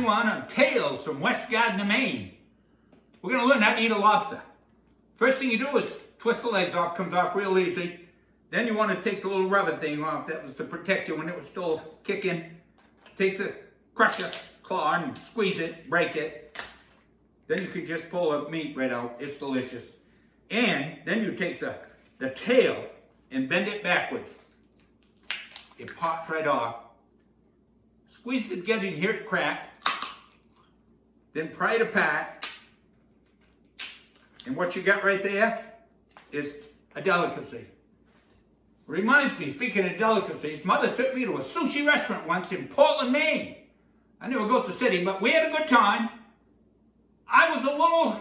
on Tales from West Gardiner, Maine. We're going to learn how to eat a lobster. First thing you do is twist the legs off, comes off real easy. Then you want to take the little rubber thing off that was to protect you when it was still kicking. Take the crusher claw and squeeze it, break it. Then you can just pull the meat right out. It's delicious. And then you take the, the tail and bend it backwards. It pops right off. Squeeze it together, you hear it crack. Then pry it apart. And what you got right there is a delicacy. Reminds me, speaking of delicacies, mother took me to a sushi restaurant once in Portland, Maine. I never go to the city, but we had a good time. I was a little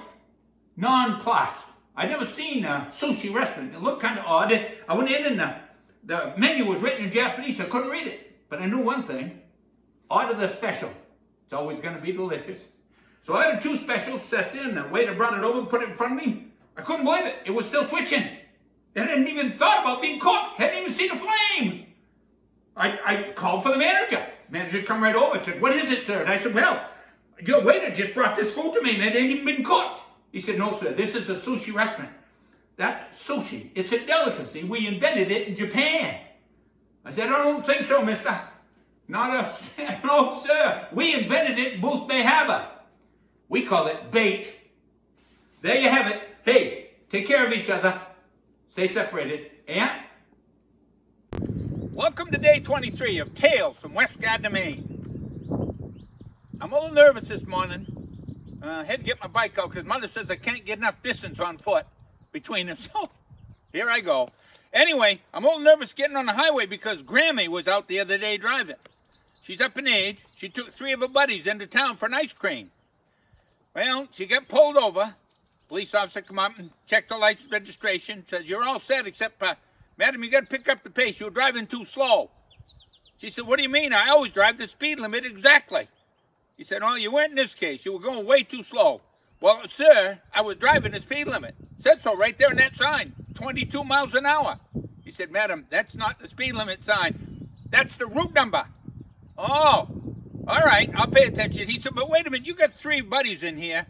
nonplussed. I'd never seen a sushi restaurant. It looked kind of odd. I went in and the, the menu was written in Japanese. I couldn't read it. But I knew one thing. Order the special. It's always going to be delicious. So I had two specials set in. The waiter brought it over and put it in front of me. I couldn't believe it. It was still twitching. It hadn't even thought about being cooked. Hadn't even seen a flame. I, I called for the manager. Manager come right over and said, what is it, sir? And I said, well, your waiter just brought this food to me and it ain't even been cooked. He said, no, sir, this is a sushi restaurant. That's sushi. It's a delicacy. We invented it in Japan. I said, I don't think so, mister. Not a, no, sir. We invented it in Boothbay Harbor. We call it bait. There you have it. Hey, take care of each other. Stay separated. And welcome to day 23 of Tales from West Gardiner, Maine. I'm a little nervous this morning. Uh, had to get my bike out because mother says I can't get enough distance on foot between us. So here I go. Anyway, I'm a little nervous getting on the highway because Grammy was out the other day driving. She's up in age. She took three of her buddies into town for an ice cream. Well, she got pulled over. Police officer come up and checked the license registration. Says, you're all set except, uh, madam, you got to pick up the pace. You're driving too slow. She said, what do you mean? I always drive the speed limit exactly. He said, oh, you weren't in this case. You were going way too slow. Well, sir, I was driving the speed limit. Said so right there in that sign, 22 miles an hour. He said, madam, that's not the speed limit sign. That's the route number. Oh, all right, I'll pay attention. He said, but wait a minute, you got three buddies in here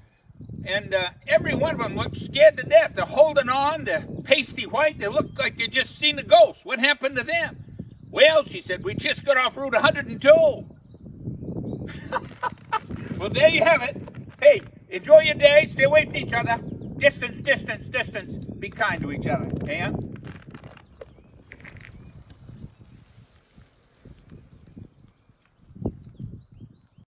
and uh, every one of them looks scared to death. They're holding on, they're pasty white, they look like they just seen a ghost. What happened to them? Well, she said, we just got off Route 102. well, there you have it. Hey, enjoy your day, stay away from each other. Distance, distance, distance. Be kind to each other, yeah?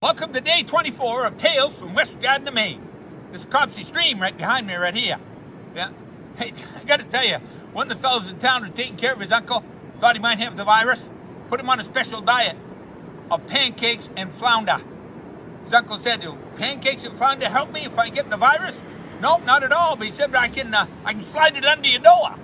Welcome to day 24 of Tales from West Gardiner, Maine. This is Cobbossee Stream right behind me right here. Yeah. Hey, I got to tell you, one of the fellows in town was taking care of his uncle, thought he might have the virus, put him on a special diet of pancakes and flounder. His uncle said, do pancakes and flounder help me if I get the virus? Nope, not at all, but he said I can, uh, I can slide it under your door.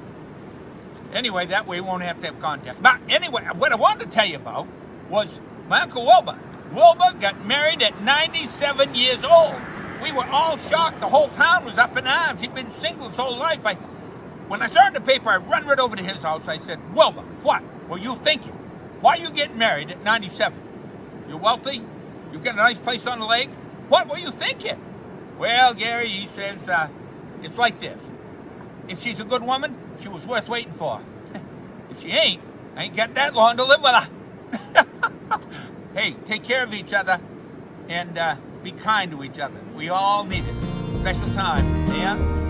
Anyway, that way we won't have to have contact. But anyway, what I wanted to tell you about was my Uncle Wilbur. Wilbur got married at 97 years old. We were all shocked. The whole town was up in arms. He'd been single his whole life. I, when I saw in the paper, I run right over to his house. I said, Wilbur, what were you thinking? Why you getting married at 97? You're wealthy? You got a nice place on the lake? What were you thinking? Well, Gary, he says, uh, it's like this. If she's a good woman, she was worth waiting for. if she ain't, I ain't got that long to live with her. hey, take care of each other and uh, be kind to each other. We all need it. Special time, yeah?